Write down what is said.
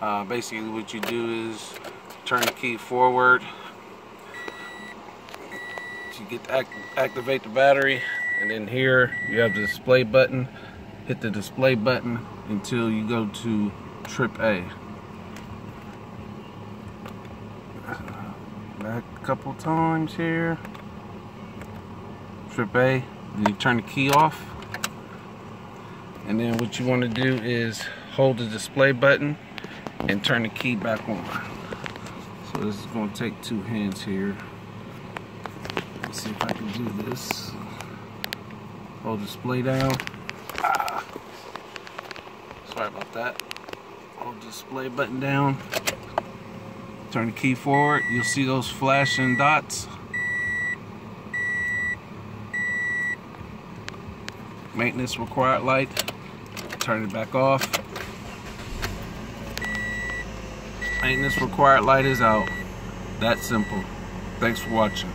Uh, basically what you do is turn the key forward. To get act activate the battery and then here you have the display button. Hit the display button until you go to trip A. Back a couple times here. Trip A and you turn the key off. And then what you want to do is hold the display button and turn the key back on. So this is going to take two hands here. Let's see if I can do this. Hold display down. Sorry about that. Hold display button down. Turn the key forward. You'll see those flashing dots. Maintenance required light. Turn it back off maintenance required. Light is out. That simple. Thanks for watching